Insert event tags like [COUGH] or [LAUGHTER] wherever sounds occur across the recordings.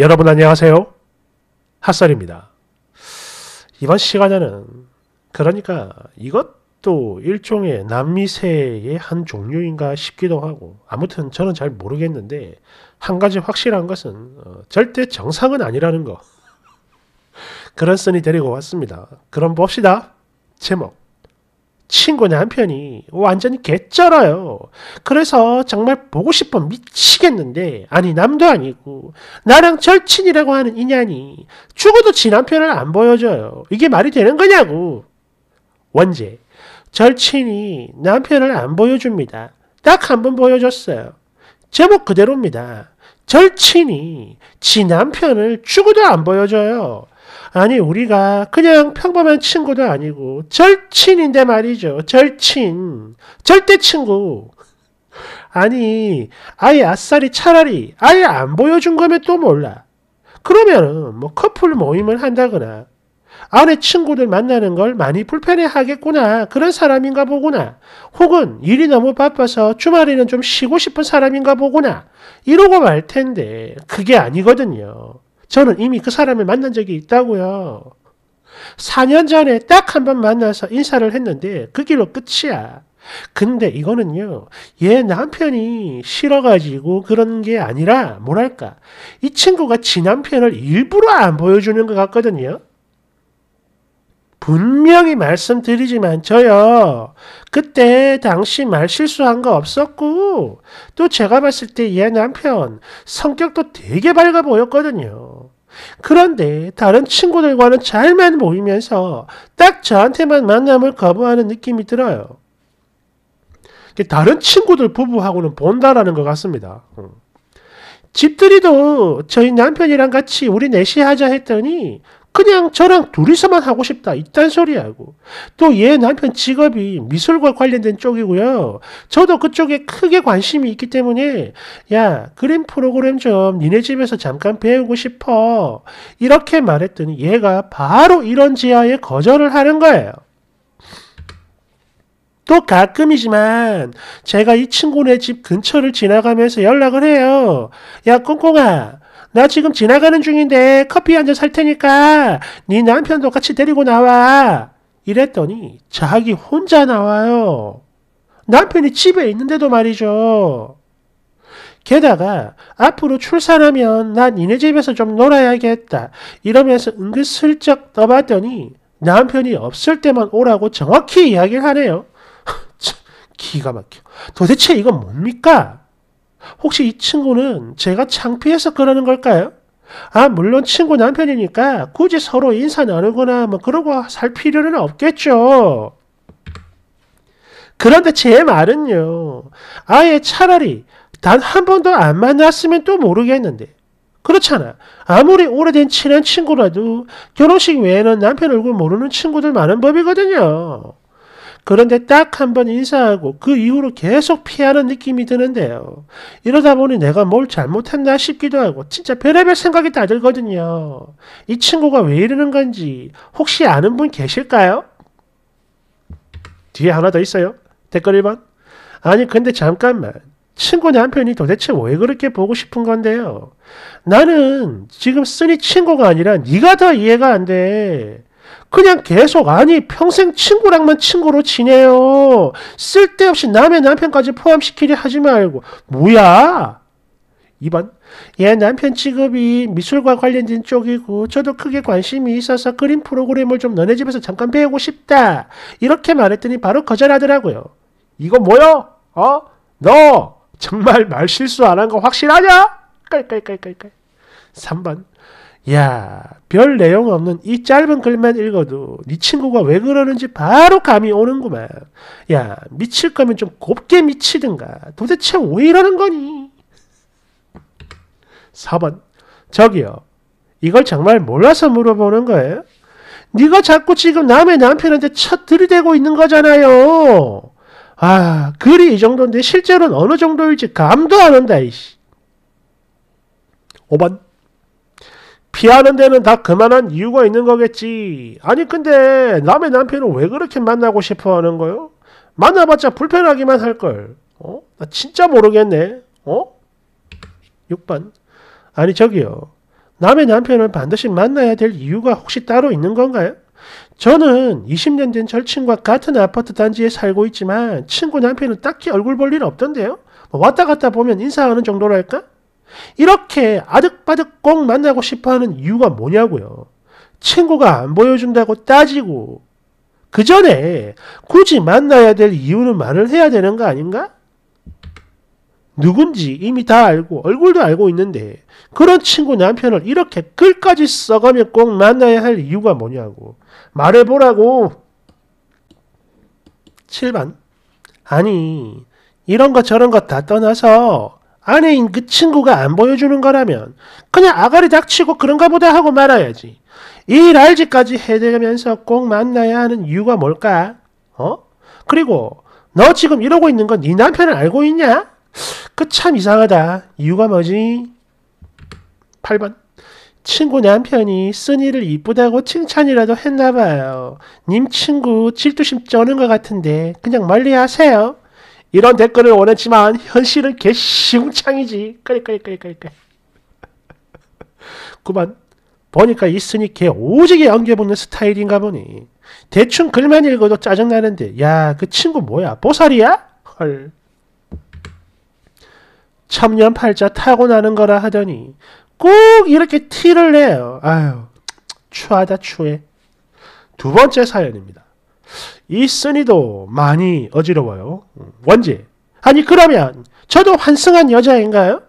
여러분 안녕하세요. 핫살입니다. 이번 시간에는 그러니까 이것도 일종의 남미세의 한 종류인가 싶기도 하고 아무튼 저는 잘 모르겠는데 한 가지 확실한 것은 어, 절대 정상은 아니라는 거 [LAUGHS] 그런 썰이 데리고 왔습니다. 그럼 봅시다. 제목 친구 남편이 완전히 개쩔어요. 그래서 정말 보고 싶어 미치겠는데 아니 남도 아니고 나랑 절친이라고 하는 인연이 죽어도 지 남편을 안 보여줘요. 이게 말이 되는 거냐고. 원제 절친이 남편을 안 보여줍니다. 딱 한 번 보여줬어요. 제목 그대로입니다. 절친이 지 남편을 죽어도 안 보여줘요. 아니 우리가 그냥 평범한 친구도 아니고 절친인데 말이죠. 절친. 절대 친구. 아니 아예 아싸리 차라리 아예 안 보여준 거면 또 몰라. 그러면은 뭐 커플 모임을 한다거나 아내 친구들 만나는 걸 많이 불편해 하겠구나. 그런 사람인가 보구나. 혹은 일이 너무 바빠서 주말에는 좀 쉬고 싶은 사람인가 보구나. 이러고 말 텐데 그게 아니거든요. 저는 이미 그 사람을 만난 적이 있다고요. 4년 전에 딱 한 번 만나서 인사를 했는데 그 길로 끝이야. 근데 이거는요, 얘 남편이 싫어가지고 그런 게 아니라, 뭐랄까, 이 친구가 지 남편을 일부러 안 보여주는 것 같거든요. 분명히 말씀드리지만 저요. 그때 당시 말 실수한 거 없었고 또 제가 봤을 때 얘 남편 성격도 되게 밝아 보였거든요. 그런데 다른 친구들과는 잘만 모이면서 딱 저한테만 만남을 거부하는 느낌이 들어요. 다른 친구들 부부하고는 본다라는 것 같습니다. 집들이도 저희 남편이랑 같이 우리 넷이 하자 했더니 그냥 저랑 둘이서만 하고 싶다. 이딴 소리하고. 또 얘 남편 직업이 미술과 관련된 쪽이고요. 저도 그쪽에 크게 관심이 있기 때문에 야 그림 프로그램 좀 니네 집에서 잠깐 배우고 싶어. 이렇게 말했더니 얘가 바로 이런 지하에 거절을 하는 거예요. 또 가끔이지만 제가 이 친구네 집 근처를 지나가면서 연락을 해요. 야 꽁꽁아 나 지금 지나가는 중인데 커피 한 잔 살 테니까 네 남편도 같이 데리고 나와. 이랬더니 자기 혼자 나와요. 남편이 집에 있는데도 말이죠. 게다가 앞으로 출산하면 난 니네 집에서 좀 놀아야겠다. 이러면서 은근슬쩍 떠봤더니 남편이 없을 때만 오라고 정확히 이야기를 하네요. [LAUGHS] 기가 막혀. 도대체 이건 뭡니까? 혹시 이 친구는 제가 창피해서 그러는 걸까요? 아, 물론 친구 남편이니까 굳이 서로 인사 나누거나 뭐 그러고 살 필요는 없겠죠. 그런데 제 말은요. 아예 차라리 단 한 번도 안 만났으면 또 모르겠는데. 그렇잖아. 아무리 오래된 친한 친구라도 결혼식 외에는 남편 얼굴 모르는 친구들 많은 법이거든요. 그런데 딱 한 번 인사하고 그 이후로 계속 피하는 느낌이 드는데요. 이러다 보니 내가 뭘 잘못했나 싶기도 하고 진짜 별의별 생각이 다 들거든요. 이 친구가 왜 이러는 건지 혹시 아는 분 계실까요? 뒤에 하나 더 있어요. 댓글 1번. 아니 근데 잠깐만. 친구 남편이 도대체 왜 그렇게 보고 싶은 건데요? 나는 지금 쓰니 친구가 아니라 네가 더 이해가 안 돼. 그냥 계속 아니 평생 친구랑만 친구로 지내요. 쓸데없이 남의 남편까지 포함시키려 하지 말고 뭐야? 2번 얘 남편 직업이 미술과 관련된 쪽이고 저도 크게 관심이 있어서 그림 프로그램을 좀 너네 집에서 잠깐 배우고 싶다. 이렇게 말했더니 바로 거절하더라고요. 이거 뭐야? 어? 너 정말 말 실수 안 한 거 확실하냐? 깔깔깔깔깔. 3번 야, 별 내용 없는 이 짧은 글만 읽어도 네 친구가 왜 그러는지 바로 감이 오는구만. 야, 미칠 거면 좀 곱게 미치든가. 도대체 왜 이러는 거니? 4번. 저기요. 이걸 정말 몰라서 물어보는 거예요? 네가 자꾸 지금 남의 남편한테 첫 들이대고 있는 거잖아요. 아, 글이 이 정도인데 실제로는 어느 정도일지 감도 안 온다, 이씨. 5번. 피하는 데는 다 그만한 이유가 있는 거겠지. 아니 근데 남의 남편은 왜 그렇게 만나고 싶어 하는 거요? 만나봤자 불편하기만 할걸. 어? 나 진짜 모르겠네. 어? 6번. 아니 저기요. 남의 남편을 반드시 만나야 될 이유가 혹시 따로 있는 건가요? 저는 20년 된 절친과 같은 아파트 단지에 살고 있지만 친구 남편은 딱히 얼굴 볼 일 없던데요? 뭐 왔다 갔다 보면 인사하는 정도랄까? 이렇게 아득바득 꼭 만나고 싶어 하는 이유가 뭐냐고요. 친구가 안 보여준다고 따지고 그 전에 굳이 만나야 될 이유는 말을 해야 되는 거 아닌가? 누군지 이미 다 알고 얼굴도 알고 있는데 그런 친구 남편을 이렇게 글까지 써가며 꼭 만나야 할 이유가 뭐냐고 말해보라고 7번 아니 이런 거 저런 거다 떠나서 아내인 그 친구가 안 보여주는 거라면 그냥 아가리 닥치고 그런가 보다 하고 말아야지 일 알지까지 해대면서 꼭 만나야 하는 이유가 뭘까? 어? 그리고 너 지금 이러고 있는 건 네 남편을 알고 있냐? 그 참 이상하다. 이유가 뭐지? 8번. 친구 남편이 쓴이를 이쁘다고 칭찬이라도 했나봐요. 님 친구 질투심 쩌는 것 같은데 그냥 멀리 하세요. 이런 댓글을 원했지만 현실은 개시궁창이지. 끌끌끌끌끌. 9번. 보니까 이쓴이 개 오지게 엉겨붙는 스타일인가 보니. 대충 글만 읽어도 짜증나는데 야 그 친구 뭐야? 보살이야? 헐. 천년팔자 타고나는 거라 하더니 꼭 이렇게 티를 내요. 아유, 추하다 추해. 두 번째 사연입니다. 이 쓴이도 많이 어지러워요. 원제. 아니 그러면 저도 환승한 여자인가요?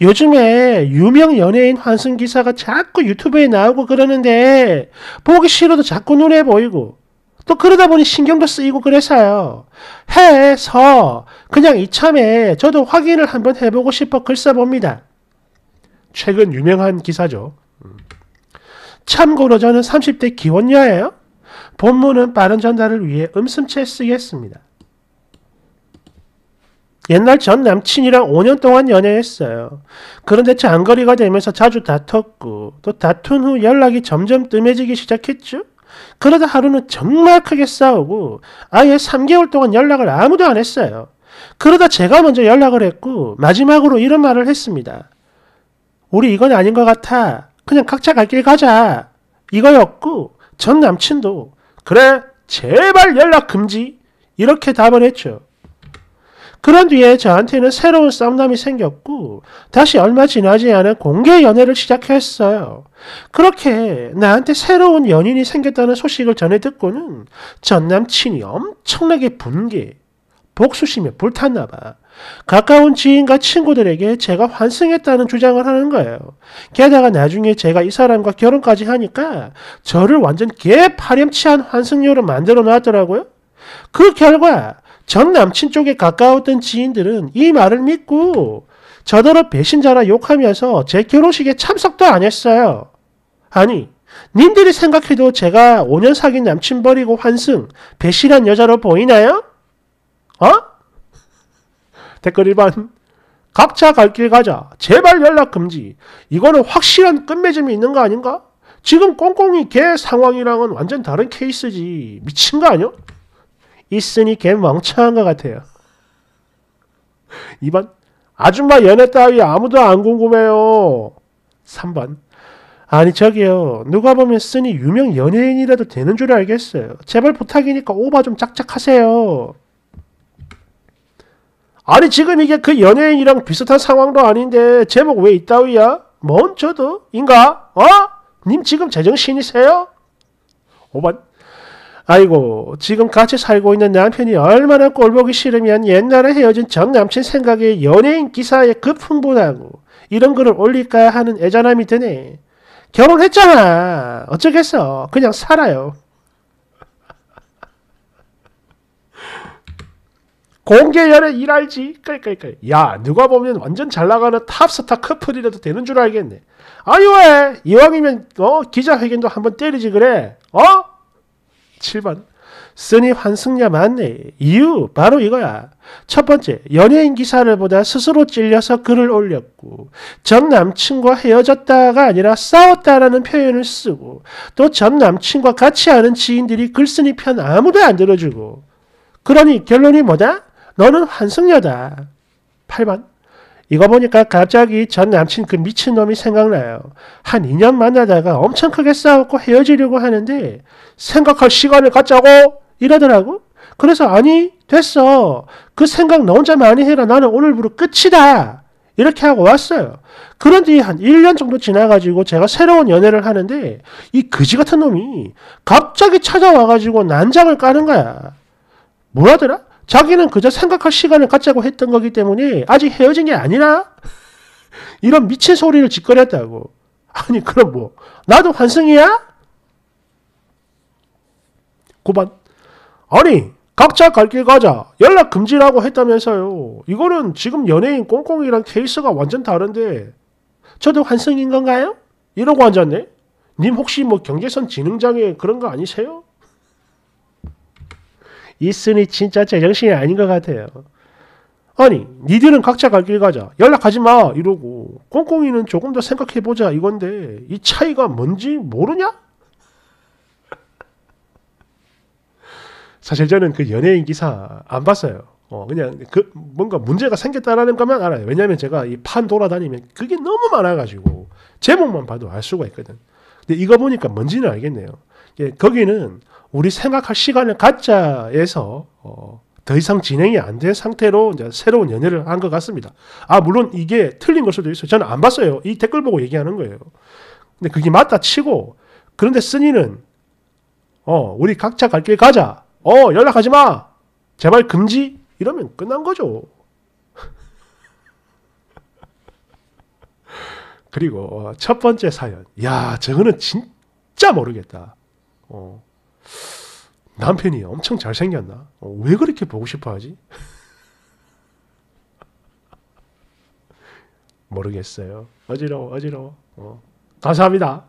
요즘에 유명 연예인 환승 기사가 자꾸 유튜브에 나오고 그러는데 보기 싫어도 자꾸 눈에 보이고 또 그러다 보니 신경도 쓰이고 그래서요. 해서 그냥 이참에 저도 확인을 한번 해보고 싶어 글 써봅니다. 최근 유명한 기사죠. 참고로 저는 30대 기혼녀예요. 본문은 빠른 전달을 위해 음슴체 쓰겠습니다. 옛날 전 남친이랑 5년 동안 연애했어요. 그런데 장거리가 되면서 자주 다퉜고 또 다툰 후 연락이 점점 뜸해지기 시작했죠. 그러다 하루는 정말 크게 싸우고 아예 3개월 동안 연락을 아무도 안 했어요. 그러다 제가 먼저 연락을 했고 마지막으로 이런 말을 했습니다. 우리 이건 아닌 것 같아. 그냥 각자 갈 길 가자. 이거였고 전 남친도 그래 제발 연락 금지 이렇게 답을 했죠. 그런 뒤에 저한테는 새로운 썸남이 생겼고 다시 얼마 지나지 않은 공개 연애를 시작했어요. 그렇게 나한테 새로운 연인이 생겼다는 소식을 전해 듣고는 전 남친이 엄청나게 분개, 복수심에 불탔나 봐. 가까운 지인과 친구들에게 제가 환승했다는 주장을 하는 거예요. 게다가 나중에 제가 이 사람과 결혼까지 하니까 저를 완전 개파렴치한 환승녀로 만들어 놨더라고요. 그 결과 전 남친 쪽에 가까웠던 지인들은 이 말을 믿고 저더러 배신자라 욕하면서 제 결혼식에 참석도 안 했어요. 아니, 님들이 생각해도 제가 5년 사귄 남친 버리고 환승, 배신한 여자로 보이나요? 어? 댓글 1번. 각자 갈 길 가자. 제발 연락 금지. 이거는 확실한 끝맺음이 있는 거 아닌가? 지금 꽁꽁이 개 상황이랑은 완전 다른 케이스지. 미친 거 아니야? 있으니 걔 멍청한 것 같아요. 2번 아줌마 연애 따위 아무도 안 궁금해요. 3번 아니 저기요 누가 보면 쓰니 유명 연예인이라도 되는 줄 알겠어요. 제발 부탁이니까 오바 좀 짝짝 하세요. 아니 지금 이게 그 연예인이랑 비슷한 상황도 아닌데 제목 왜 이따위야? 뭔 저도 인가? 어? 님 지금 제정신이세요? 5번 아이고 지금 같이 살고 있는 남편이 얼마나 꼴보기 싫으면 옛날에 헤어진 전 남친 생각에 연예인 기사에 급흥분하고 이런 글을 올릴까 하는 애잔함이 드네. 결혼했잖아. 어쩌겠어. 그냥 살아요. 공개 연애 일알지. 깔깔깔. 야 누가 보면 완전 잘 나가는 탑스타 커플이라도 되는 줄 알겠네. 아유 왜 이왕이면 어 기자회견도 한번 때리지 그래. 어? 7번. 쓰니 환승냐 맞네. 이유 바로 이거야. 첫 번째, 연예인 기사를 보다 스스로 찔려서 글을 올렸고 전 남친과 헤어졌다가 아니라 싸웠다라는 표현을 쓰고 또 전 남친과 같이 하는 지인들이 글쓴이 편 아무도 안 들어주고 그러니 결론이 뭐다? 너는 환승녀다. 8번. 이거 보니까 갑자기 전 남친 그 미친놈이 생각나요. 한 2년 만나다가 엄청 크게 싸웠고 헤어지려고 하는데 생각할 시간을 갖자고 이러더라고. 그래서 아니 됐어. 그 생각 너 혼자 많이 해라. 나는 오늘부로 끝이다. 이렇게 하고 왔어요. 그런 뒤에 한 1년 정도 지나가지고 제가 새로운 연애를 하는데 이 그지 같은 놈이 갑자기 찾아와가지고 난장을 까는 거야. 뭐라더라? 자기는 그저 생각할 시간을 갖자고 했던 거기 때문에 아직 헤어진 게 아니라 이런 미친 소리를 짓거렸다고. 아니 그럼 뭐 나도 환승이야? 9번 아니 각자 갈 길 가자 연락 금지라고 했다면서요. 이거는 지금 연예인 꽁꽁이랑 케이스가 완전 다른데 저도 환승인 건가요? 이러고 앉았네. 님 혹시 뭐 경계선 지능장애 그런 거 아니세요? 이순이 진짜 제정신이 아닌 것 같아요. 아니, 니들은 각자 갈 길 가자. 연락하지 마. 이러고. 꽁꽁이는 조금 더 생각해보자. 이건데, 이 차이가 뭔지 모르냐? [LAUGHS] 사실 저는 그 연예인 기사 안 봤어요. 어, 그냥 그 뭔가 문제가 생겼다라는 것만 알아요. 왜냐면 제가 이 판 돌아다니면 그게 너무 많아가지고 제목만 봐도 알 수가 있거든. 근데 이거 보니까 뭔지는 알겠네요. 예, 거기는 우리 생각할 시간을 갖자에서 어, 더 이상 진행이 안 된 상태로 이제 새로운 연애를 한 것 같습니다. 아 물론 이게 틀린 걸 수도 있어요. 저는 안 봤어요. 이 댓글 보고 얘기하는 거예요. 근데 그게 맞다 치고 그런데 쓴이는 어 우리 각자 갈 길 가자. 어 연락하지 마. 제발 금지 이러면 끝난 거죠. [LAUGHS] 그리고 어, 첫 번째 사연. 야 저거는 진짜 모르겠다. 어. 남편이 엄청 잘생겼나? 어, 왜 그렇게 보고 싶어 하지? [LAUGHS] 모르겠어요. 어지러워, 어지러워. 어. 감사합니다.